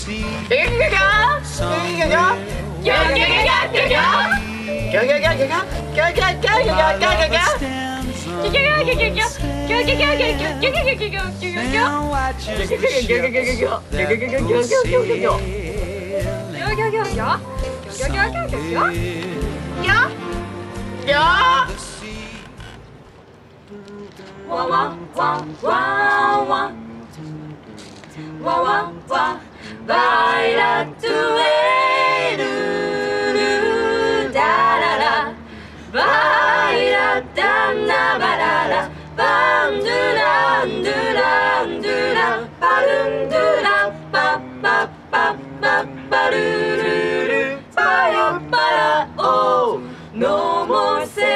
see. Wah wah wah wah wah ワワワバイラトゥエルルダララバイラダンナバララバンドゥランドゥランドゥラバルンドゥラパパパパパルルルパヨパラオノモセ